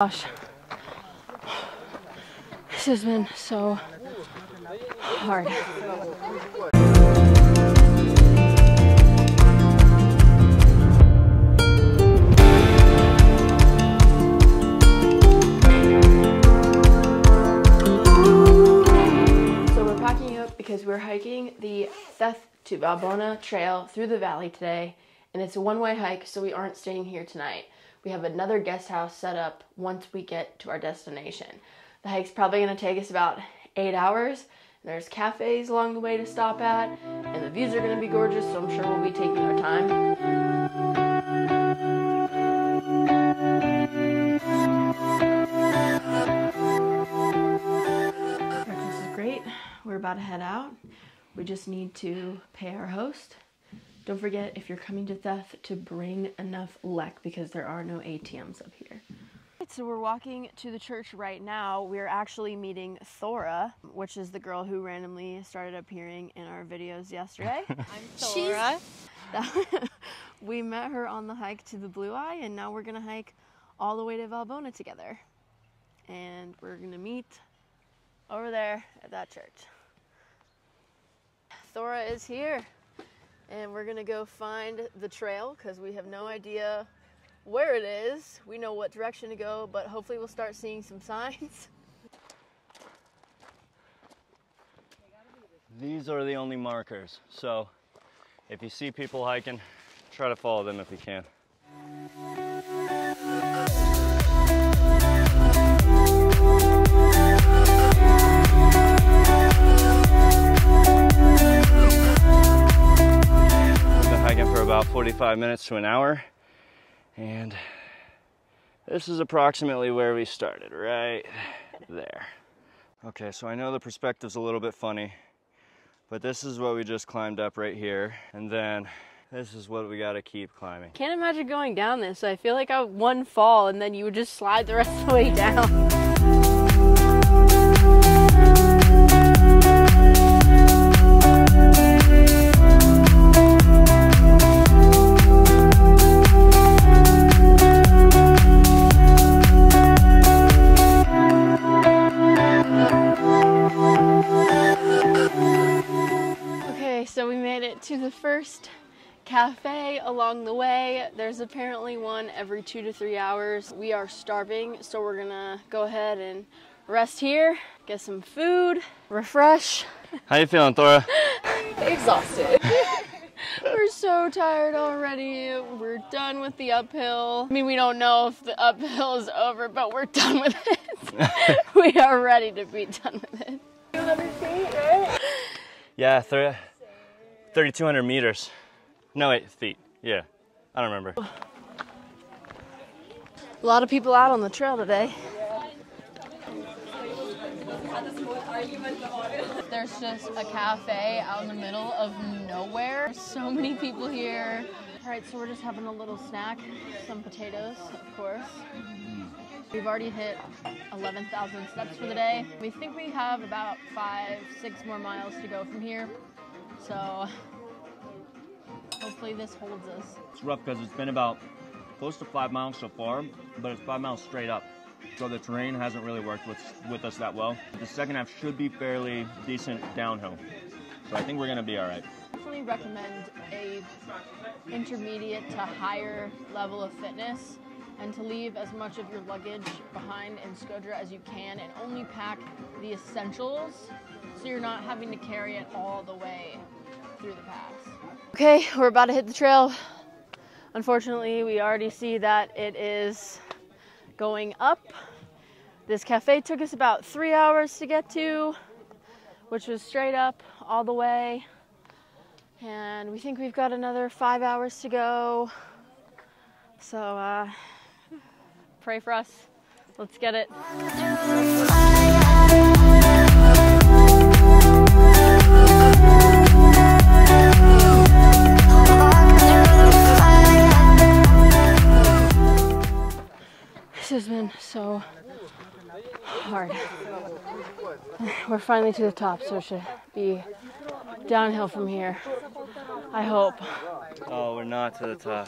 Gosh, this has been so hard. So we're packing up because we're hiking the Theth to Valbona Trail through the valley today, and it's a one-way hike, so we aren't staying here tonight. We have another guest house set up once we get to our destination. The hike's probably going to take us about eight hours. There's cafes along the way to stop at, and the views are going to be gorgeous, so I'm sure we'll be taking our time. Breakfast is great. We're about to head out. We just need to pay our host. Don't forget, if you're coming to Theth, to bring enough lek because there are no ATMs up here. So we're walking to the church right now. We're actually meeting Thora, which is the girl who randomly started appearing in our videos yesterday. I'm Thora. we met her on the hike to the Blue Eye, and now we're gonna hike all the way to Valbona together. And we're gonna meet over there at that church. Thora is here, and we're gonna go find the trail because we have no idea where it is. We know what direction to go, but hopefully we'll start seeing some signs. These are the only markers. So if you see people hiking, try to follow them if you can. About 45 minutes to an hour, and this is approximately where we started, right there. Okay, so I know the perspective's a little bit funny, but this is what we just climbed up right here, and then this is what we gotta keep climbing. Can't imagine going down this. I feel like I one fall and then you would just slide the rest of the way down. first cafe along the way. There's apparently one every two to three hours. We are starving, so we're gonna go ahead and rest here, get some food, refresh. How you feeling, Thora? Exhausted. we're so tired already. We're done with the uphill. I mean, we don't know if the uphill is over, but we're done with it. we are ready to be done with it. Feet, right? Yeah, thir- 3,200 meters. No, wait, feet. Yeah, I don't remember. A lot of people out on the trail today. There's just a cafe out in the middle of nowhere. There's So many people here. All right, so we're just having a little snack, some potatoes, of course. Mm-hmm. We've already hit 11,000 steps for the day. We think we have about five, six more miles to go from here. So hopefully this holds us. It's rough because it's been about close to five miles so far, but it's five miles straight up. So the terrain hasn't really worked with, with us that well. The second half should be fairly decent downhill. So I think we're gonna be all right. definitely recommend a intermediate to higher level of fitness and to leave as much of your luggage behind in Shkodra as you can and only pack the essentials so you're not having to carry it all the way through the pass. Okay, we're about to hit the trail. Unfortunately, we already see that it is going up. This cafe took us about three hours to get to, which was straight up all the way. And we think we've got another five hours to go. So uh, pray for us. Let's get it. Has been so hard. We're finally to the top, so it should be downhill from here. I hope. Oh, we're not to the top.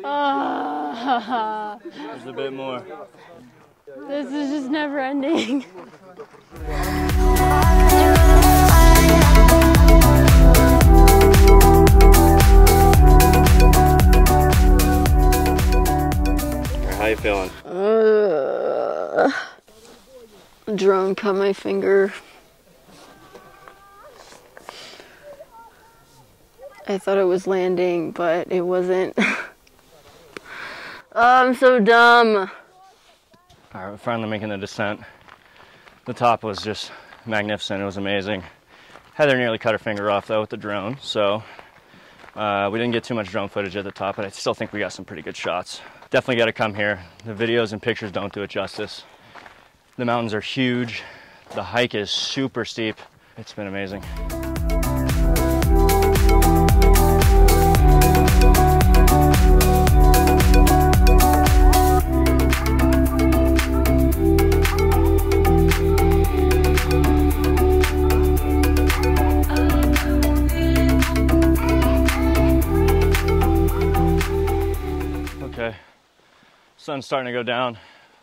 There's a bit more. This is just never ending. How you feeling? Uh, drone cut my finger. I thought it was landing, but it wasn't. oh, I'm so dumb. All right, we're finally making the descent. The top was just magnificent. It was amazing. Heather nearly cut her finger off though with the drone, so uh, we didn't get too much drone footage at the top, but I still think we got some pretty good shots. Definitely got to come here. The videos and pictures don't do it justice. The mountains are huge. The hike is super steep. It's been amazing. Okay, sun's starting to go down.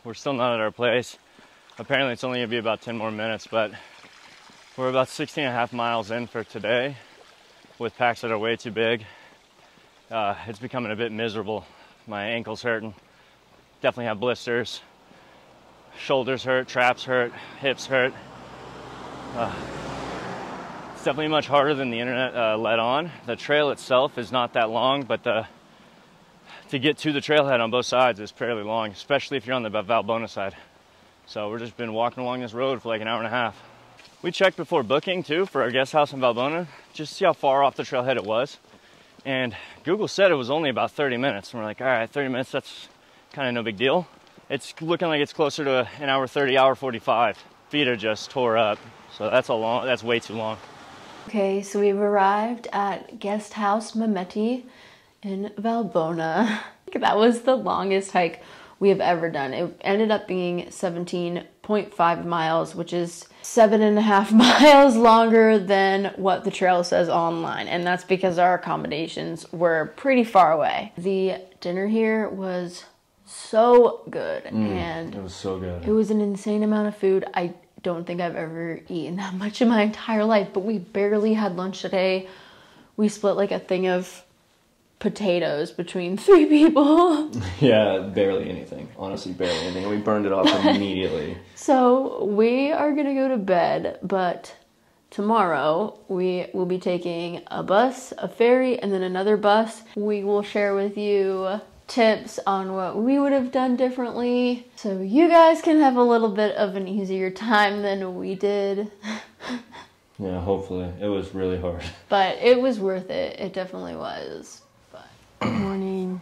We're still not at our place. Apparently, it's only gonna be about 10 more minutes, but we're about 16 and a half miles in for today with packs that are way too big. Uh, it's becoming a bit miserable. My ankles hurting. Definitely have blisters. Shoulders hurt, traps hurt, hips hurt. Uh, it's definitely much harder than the internet uh, let on. The trail itself is not that long, but the to get to the trailhead on both sides is fairly long, especially if you're on the Valbona side. So we've just been walking along this road for like an hour and a half. We checked before booking too for our guest house in Valbona, just to see how far off the trailhead it was. And Google said it was only about 30 minutes. And we're like, all right, 30 minutes, that's kind of no big deal. It's looking like it's closer to an hour 30, hour 45. Feet are just tore up. So that's a long, that's way too long. Okay, so we've arrived at Guest House Mehmeti in Valbona. that was the longest hike we have ever done. It ended up being 17.5 miles, which is seven and a half miles longer than what the trail says online. And that's because our accommodations were pretty far away. The dinner here was so good mm, and It was so good. it was an insane amount of food. I don't think I've ever eaten that much in my entire life, but we barely had lunch today. We split like a thing of potatoes between three people. Yeah, barely anything. Honestly, barely anything. We burned it off immediately. So we are gonna go to bed, but tomorrow we will be taking a bus, a ferry, and then another bus. We will share with you tips on what we would have done differently so you guys can have a little bit of an easier time than we did. Yeah, hopefully. It was really hard. But it was worth it. It definitely was. Good morning.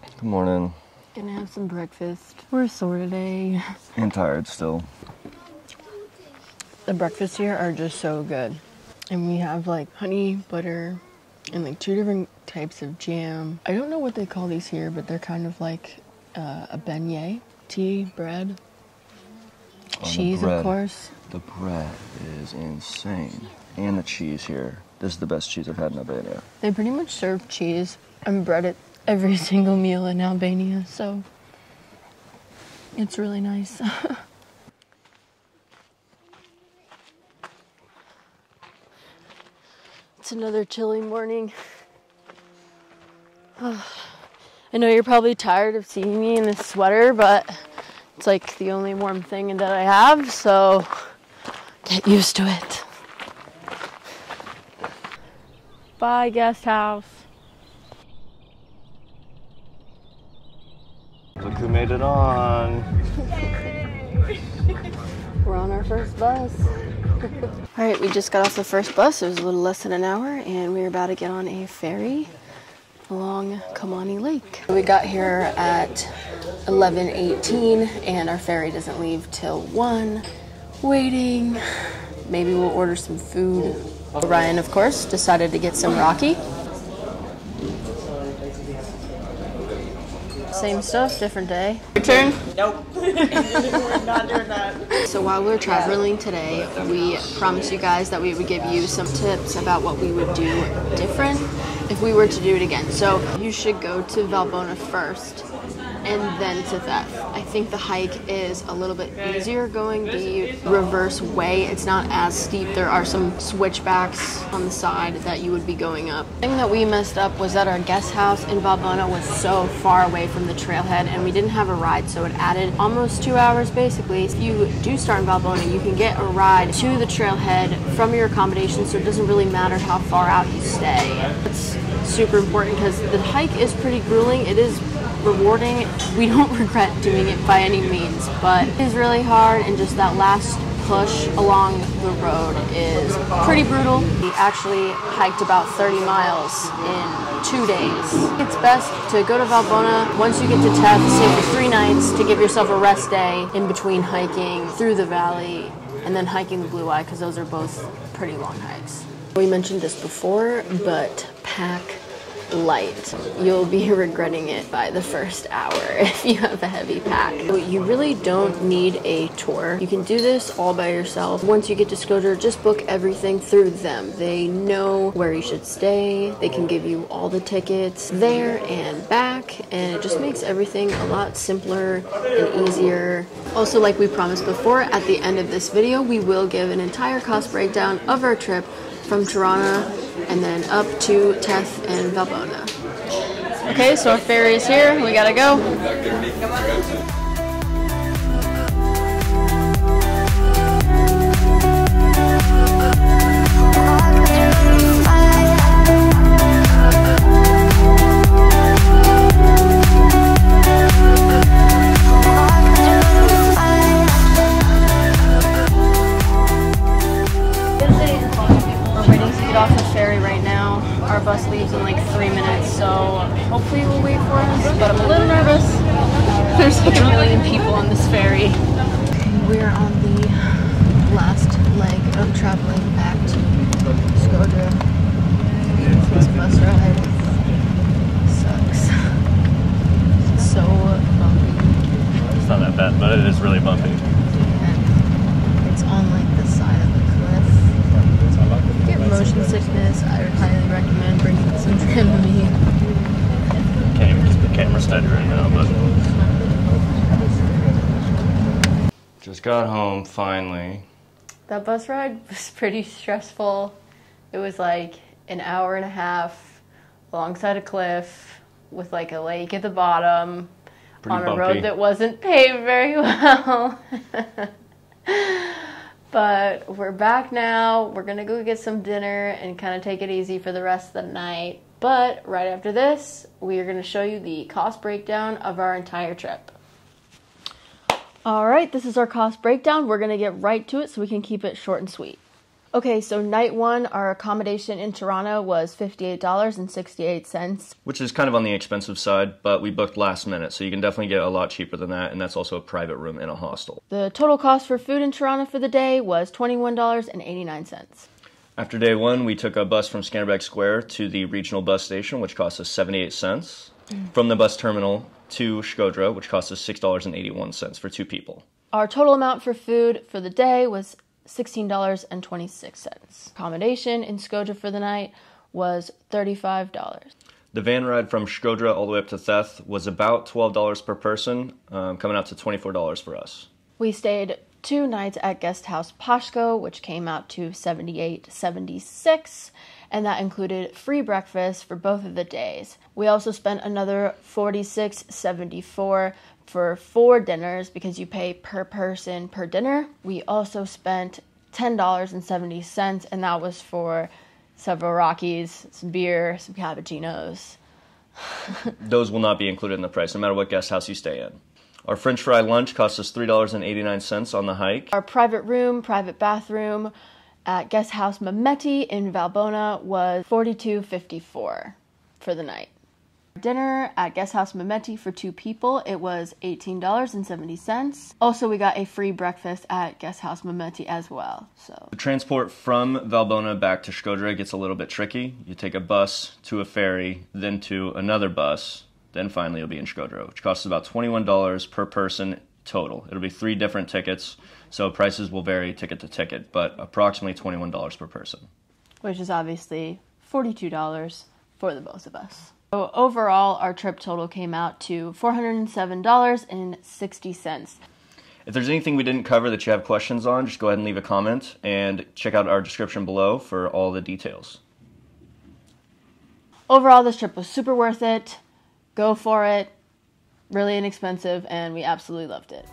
Good morning. Gonna have some breakfast. We're sore today. I'm tired still. The breakfasts here are just so good. And we have like honey, butter, and like two different types of jam. I don't know what they call these here, but they're kind of like uh, a beignet, tea, bread, cheese, of course. The bread is insane. And the cheese here. This is the best cheese I've had in Albania. They pretty much serve cheese and bread at every single meal in Albania, so it's really nice. it's another chilly morning. I know you're probably tired of seeing me in this sweater, but it's like the only warm thing that I have, so get used to it. Bye, guest house. Look who made it on. We're on our first bus. All right, we just got off the first bus. It was a little less than an hour, and we were about to get on a ferry along Komani Lake. We got here at 11:18, and our ferry doesn't leave till one. Waiting. Maybe we'll order some food. Ryan, of course, decided to get some raki. Same stuff, different day. Your turn. Nope. We're not doing that. So while we are traveling today, we promised you guys that we would give you some tips about what we would do different if we were to do it again. So you should go to Valbona first and then to Theth. I think the hike is a little bit easier going the reverse way. It's not as steep. There are some switchbacks on the side that you would be going up. The thing that we messed up was that our guest house in Valbona was so far away from the trailhead and we didn't have a ride, so it added almost two hours basically. If you do start in Valbona, you can get a ride to the trailhead from your accommodation, so it doesn't really matter how far out you stay. It's super important because the hike is pretty grueling. It is rewarding. We don't regret doing it by any means, but it is really hard and just that last push along the road is pretty brutal. We actually hiked about 30 miles in two days. It's best to go to Valbona once you get to Theth, stay for three nights to give yourself a rest day in between hiking through the valley and then hiking the Blue Eye because those are both pretty long hikes. We mentioned this before, but pack light. You'll be regretting it by the first hour if you have a heavy pack. You really don't need a tour. You can do this all by yourself. Once you get to Shkodra, just book everything through them. They know where you should stay. They can give you all the tickets there and back, and it just makes everything a lot simpler and easier. Also, like we promised before, at the end of this video, we will give an entire cost breakdown of our trip from Tirana and then up to Theth and Valbona. Okay, so our ferry is here. We gotta go. Just got home finally. That bus ride was pretty stressful. It was like an hour and a half alongside a cliff with like a lake at the bottom Pretty on a road that wasn't paved very well. but we're back now. We're gonna go get some dinner and kind of take it easy for the rest of the night. But right after this, we are gonna show you the cost breakdown of our entire trip. All right, this is our cost breakdown. We're going to get right to it so we can keep it short and sweet. Okay, so night one, our accommodation in Tirana was $58.68. which is kind of on the expensive side, but we booked last minute, so you can definitely get a lot cheaper than that, and that's also a private room in a hostel. The total cost for food in Tirana for the day was $21.89. After day one, we took a bus from Skanderbeg Square to the regional bus station, which cost us 78 cents. Mm. From the bus terminal to Shkodra, which cost us $6.81 for two people. Our total amount for food for the day was $16.26. Accommodation in Shkodra for the night was $35. The van ride from Shkodra all the way up to Theth was about $12 per person, um, coming out to $24 for us. We stayed two nights at Guest House Pashko, which came out to 78.76, and that included free breakfast for both of the days. We also spent another 46.74 for four dinners because you pay per person per dinner. We also spent $10.70 and that was for several rakis, some beer, some cappuccinos. Those will not be included in the price, no matter what guest house you stay in. Our French fry lunch cost us $3.89 on the hike. Our private room, private bathroom at Guest House Mehmeti in Valbona was $42.54 for the night. Dinner at Guest House Mehmeti for two people, it was $18.70. Also, we got a free breakfast at Guest House Mehmeti as well. So, The transport from Valbona back to Shkodra gets a little bit tricky. You take a bus to a ferry, then to another bus, then finally you'll be in Shkodra, which costs about $21 per person total. It'll be three different tickets, so prices will vary ticket to ticket, but approximately $21 per person. which is obviously $42 for the both of us. So overall, our trip total came out to $407.60. If there's anything we didn't cover that you have questions on, just go ahead and leave a comment and check out our description below for all the details. Overall, this trip was super worth it. Go for it. Really inexpensive, and we absolutely loved it.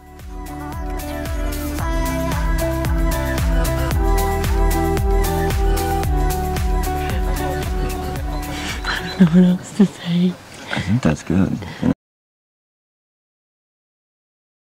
I don't know what else to say. I think that's good.